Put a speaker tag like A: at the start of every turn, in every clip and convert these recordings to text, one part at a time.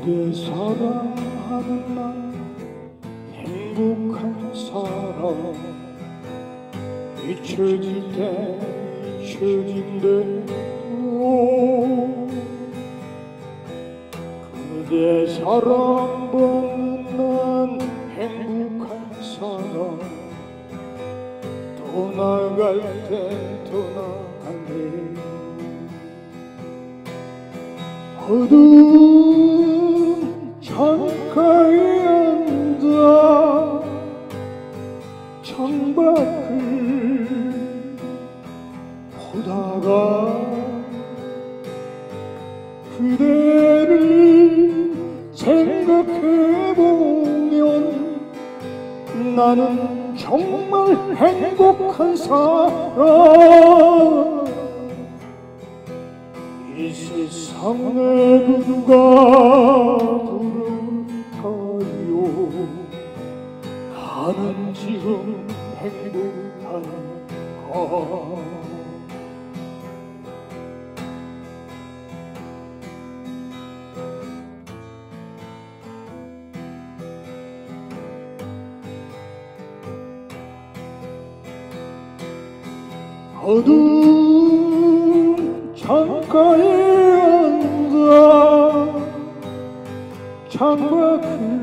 A: 그대 사랑하는 날 행복한 사람 잊혀질 때 잊혀진대도 그대 사랑 받는 난 행복한 사람 떠나갈 땐 떠나간대 어두운 창가에 앉아 창밖을 보다가 그대를 생각해보면 나는 정말 행복한 사람. 이 세상에 누가 지금 행복한가 어두운 창가에 앉아 창밖을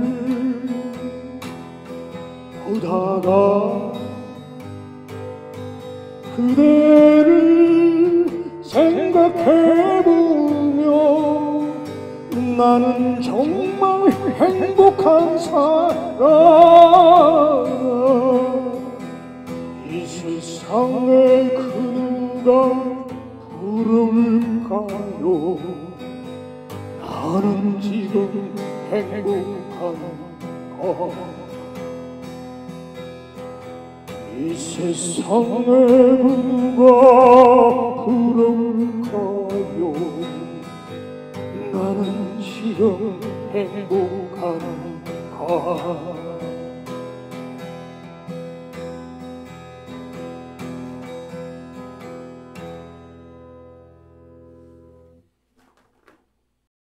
A: 보다가. 그대를 생각해보며 나는 정말 행복한 사람 이 세상에 그 누가 부를까요? 나는 지금 행복한가 이 세상에 그 누가 부를까요? 나는 지금 행복한가